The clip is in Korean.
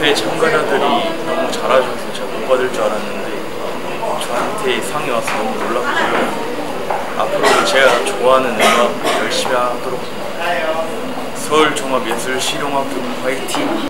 앞에 참가자들이 너무 잘하셔서 제가 못 받을 줄 알았는데 저한테 상이 와서 너무 놀랐고요. 앞으로 제가 좋아하는 음악 열심히 하도록 서울종합예술실용학교 화이팅!